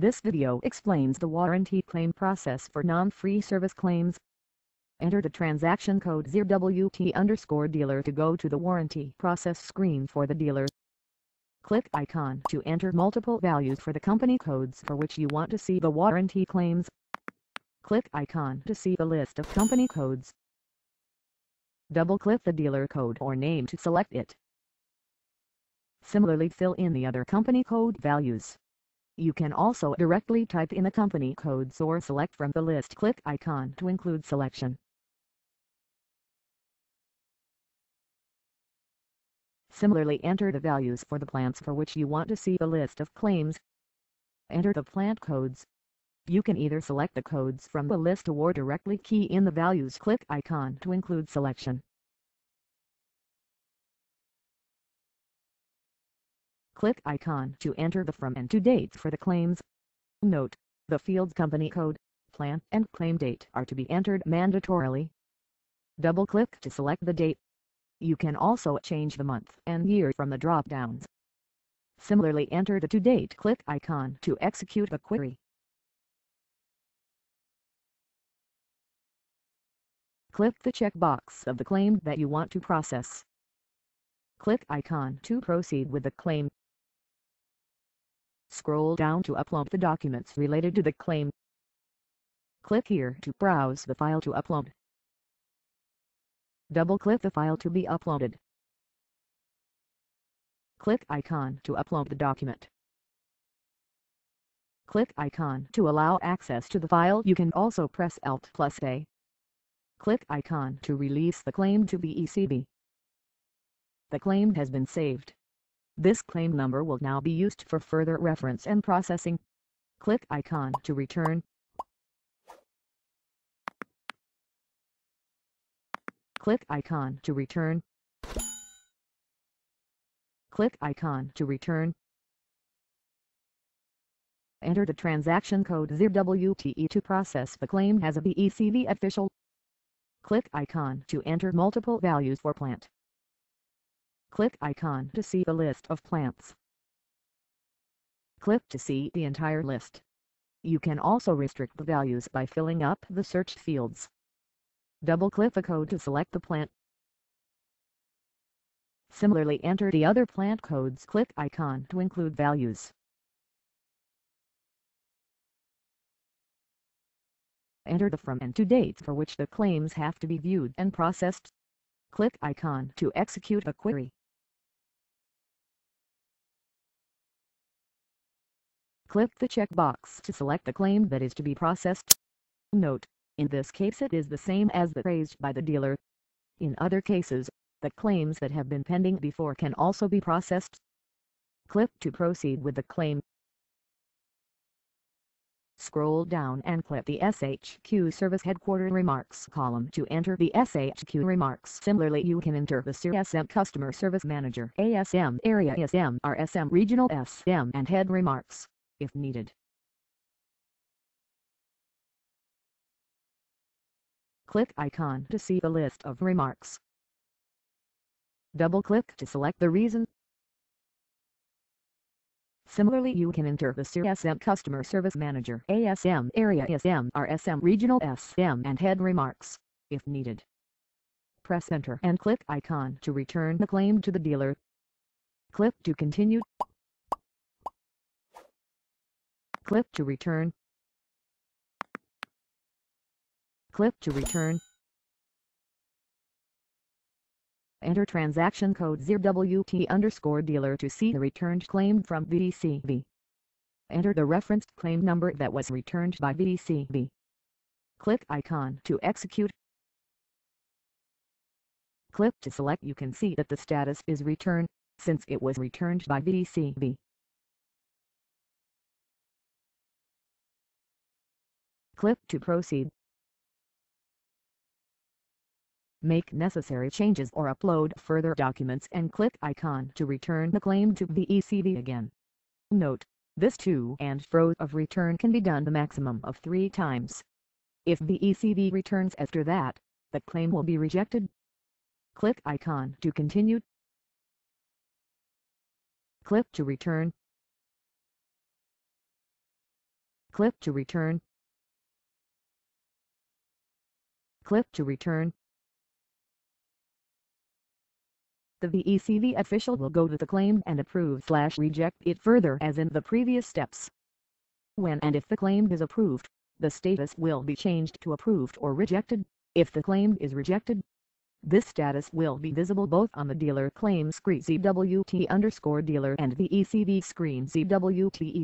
This video explains the warranty claim process for non-free service claims. Enter the transaction code 0WT underscore dealer to go to the warranty process screen for the dealer. Click icon to enter multiple values for the company codes for which you want to see the warranty claims. Click icon to see the list of company codes. Double-click the dealer code or name to select it. Similarly fill in the other company code values. You can also directly type in the company codes or select from the list click icon to include selection. Similarly enter the values for the plants for which you want to see the list of claims. Enter the plant codes. You can either select the codes from the list or directly key in the values click icon to include selection. Click icon to enter the from and to dates for the claims. Note, the field's company code, plant and claim date are to be entered mandatorily. Double-click to select the date. You can also change the month and year from the drop-downs. Similarly enter the to date click icon to execute the query. Click the checkbox of the claim that you want to process. Click icon to proceed with the claim. Scroll down to upload the documents related to the claim. Click here to browse the file to upload. Double-click the file to be uploaded. Click icon to upload the document. Click icon to allow access to the file. You can also press Alt plus A. Click icon to release the claim to VECV. The claim has been saved. This claim number will now be used for further reference and processing. Click icon to return. Click icon to return. Click icon to return. Enter the transaction code 0WTE to process the claim as a VECV official. Click icon to enter multiple values for plant. Click icon to see the list of plants. Click to see the entire list. You can also restrict the values by filling up the search fields. Double-click the code to select the plant. Similarly enter the other plant codes click icon to include values. Enter the from and to dates for which the claims have to be viewed and processed. Click icon to execute a query. Click the checkbox to select the claim that is to be processed. Note, in this case it is the same as the raised by the dealer. In other cases, the claims that have been pending before can also be processed. Click to proceed with the claim. Scroll down and click the SHQ Service Headquarter Remarks column to enter the SHQ remarks. Similarly you can enter the CSM Customer Service Manager ASM Area SM RSM Regional SM and Head Remarks if needed. Click icon to see the list of remarks. Double-click to select the reason. Similarly you can enter the CSM Customer Service Manager ASM Area SM RSM Regional SM and Head Remarks, if needed. Press Enter and click icon to return the claim to the dealer. Click to continue. Click to return. Click to return. Enter transaction code 0WT underscore dealer to see the returned claim from VECV. Enter the referenced claim number that was returned by VECV. Click icon to execute. Click to select you can see that the status is return, since it was returned by VECV. Click to proceed. Make necessary changes or upload further documents and click icon to return the claim to VECV again. Note, this to and fro of return can be done the maximum of three times. If VECV returns after that, the claim will be rejected. Click icon to continue. Click to return. Click to return. Click to return. The VECV official will go to the claim and approve slash reject it further as in the previous steps. When and if the claim is approved, the status will be changed to approved or rejected. If the claim is rejected, this status will be visible both on the dealer claim screen CWT underscore dealer and the ECV screen CWTE.